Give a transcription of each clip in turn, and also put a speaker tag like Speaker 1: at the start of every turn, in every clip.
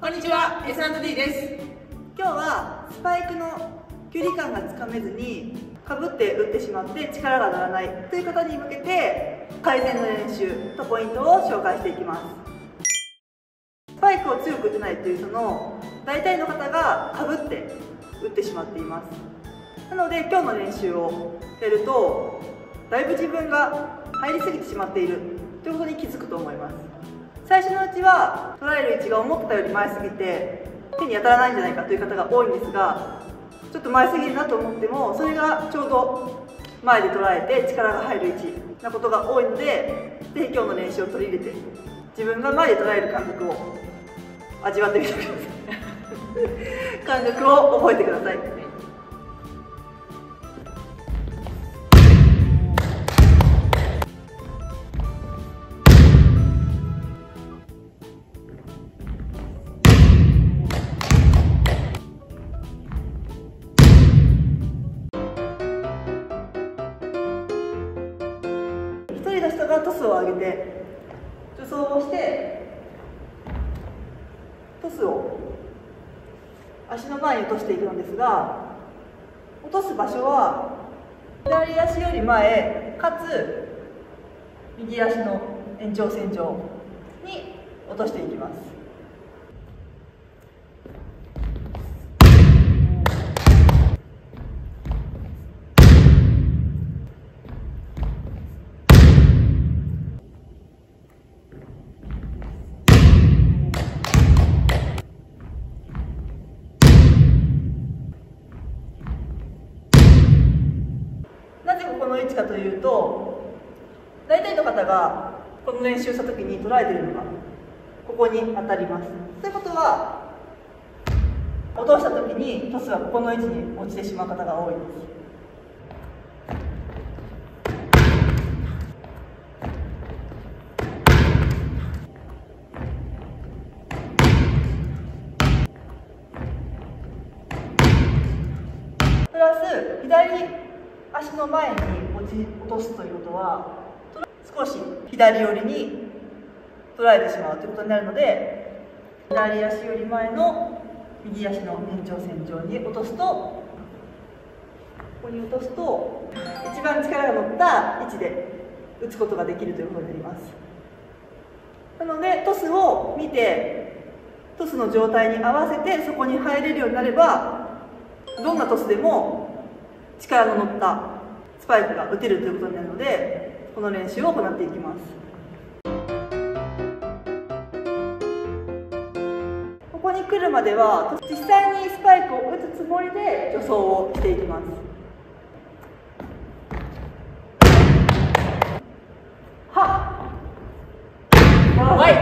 Speaker 1: こんにちは S&D です。
Speaker 2: 今日はスパイクの距離感がつかめずにかぶって打ってしまって力が乗らない。という方に向けて改善の練習とポイントを紹介していきます。スパイクを強く打てないというその大体の方がかぶって打ってしまっています。なので今日の練習をやるとだいぶ自分が入りすぎてしまっている。ということに気づくと思います。最初のうちは捉える位置が思ったより前すぎて手に当たらないんじゃないかという方が多いんですがちょっと前すぎるなと思ってもそれがちょうど前で捉えて力が入る位置なことが多いのでぜひ今日の練習を取り入れて自分が前で捉える感覚を味わってみてください。感覚を覚えてください。トスを上げて助走をしてトスを足の前に落としていくのですが落とす場所は左足より前かつ右足の延長線上に落としていきます。ぜここの位置かというと大体の方がこの練習した時に捉えてるのがここに当たります。ということは落とした時にトスはここの位置に落ちてしまう方が多いです。プラス左足の前に落ち落とすということは少し左寄りに捉えてしまうということになるので左足より前の右足の延長線上に落とすとここに落とすと一番力が乗った位置で打つことができるということになります。なのでトスを見てトスの状態に合わせてそこに入れるようになればどんなトスでも力の乗ったスパイクが打てるということになるのでこの練習を行っていきます。ここに来るまでは実際にスパイクを打つつもりで助走をしていきます。はっ
Speaker 1: はい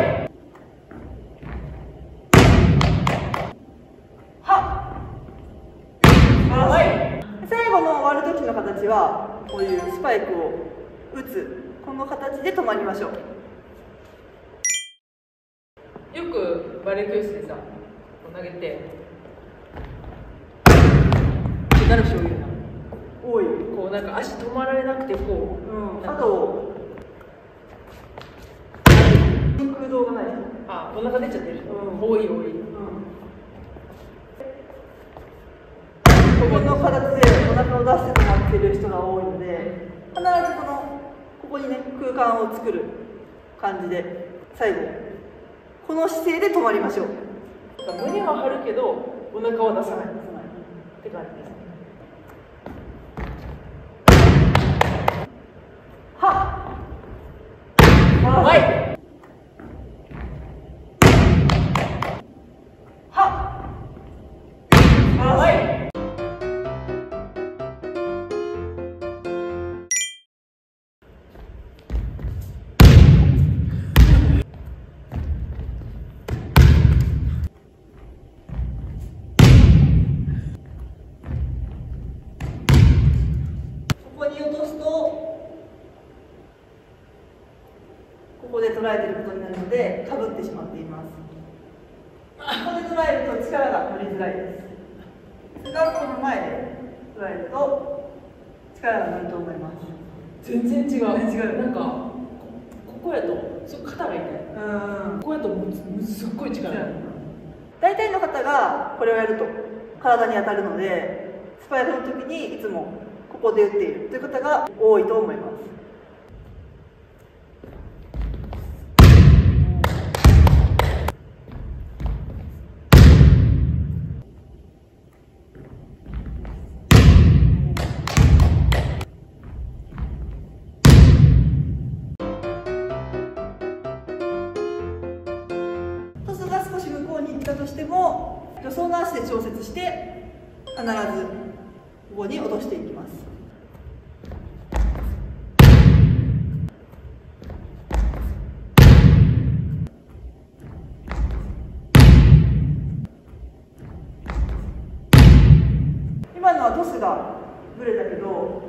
Speaker 2: は
Speaker 1: はい
Speaker 2: 最後の終わる時の形はこういうスパイクを打つこの形で止まりましょう。
Speaker 1: よくバレー教室でさこう投げてなる人いるな。
Speaker 2: 多い、
Speaker 1: こうなんか足止まられなくてこ
Speaker 2: うん、あと空洞がない、
Speaker 1: うあお腹出ちゃってる。人、
Speaker 2: うん。
Speaker 1: 多い多い。
Speaker 2: ここの形でを出して止まってる人が多いので必ずこのここにね空間を作る感じで最後この姿勢で止まりましょう。
Speaker 1: 胸は張るけどお腹は出さないって感じですね。
Speaker 2: はっ！
Speaker 1: はい
Speaker 2: ここに落とすとここで捉えてることになるのでかぶってしまっています。ここで捉えると力が乗りづらいです。がこの前で捉えると力が乗ると思います。
Speaker 1: 全然違う。
Speaker 2: 違う
Speaker 1: なんかこここやとすごい肩が痛い。
Speaker 2: うん。
Speaker 1: ここやともうすっごい力が。
Speaker 2: 大体の方がこれをやると体に当たるのでスパイクの時にいつもここで打っている。という方が多いと思います。トスが少し向こうに行ったとしても助走の足で調節して必ずここに落としていきます。今のはトスがブレたけど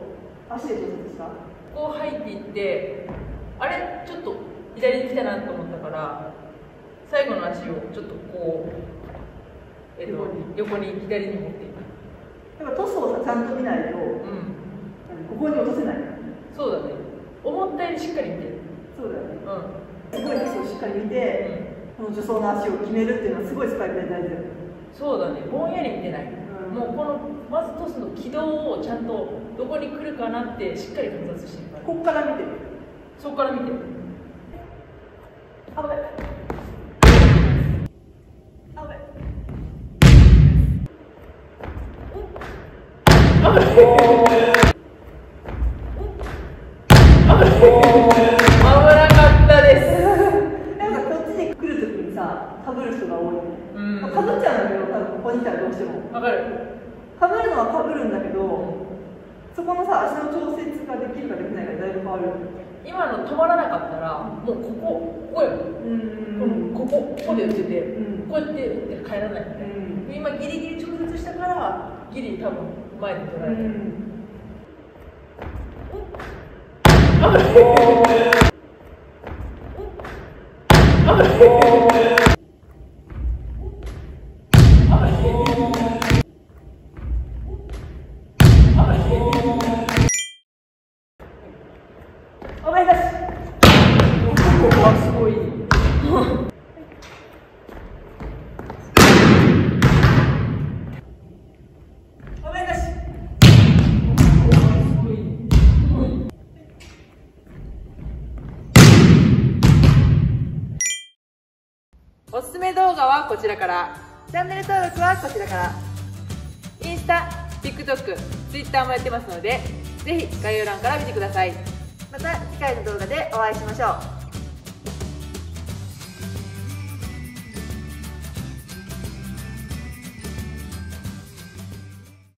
Speaker 2: 足で調節した
Speaker 1: こう入っていってあれちょっと左に来たなと思ったから最後の足をちょっとこう、えっと、横に。左に持っていく
Speaker 2: やっぱトスをさちゃんと見ないと
Speaker 1: うん。
Speaker 2: ここに落とせない。
Speaker 1: そうだね。思ったよりしっかり見てる。
Speaker 2: そうだよね。
Speaker 1: うん。
Speaker 2: すごいトスをしっかり見て、この助走の足を決めるっていうのはすごいスパイクで大事だよね。
Speaker 1: そうだね。ぼんやり見てない、
Speaker 2: うん。
Speaker 1: もうこのまずトスの軌道をちゃんとどこに来るかなってしっかり観察してるから
Speaker 2: ここから見てる。
Speaker 1: そこから見て。る
Speaker 2: あごめん
Speaker 1: 帰らない、
Speaker 2: うん、
Speaker 1: 今ギリギリ直接したからギリ多分前に取られてる、
Speaker 2: お前だし
Speaker 1: あすごい
Speaker 2: お前だし
Speaker 1: おすすめ動画こちらから。
Speaker 2: チャンネル登録はこちらから。
Speaker 1: インスタ TikTok、Twitter もやってますのでぜひ概要欄から見てください。
Speaker 2: また次回の動画でお会いしましょう。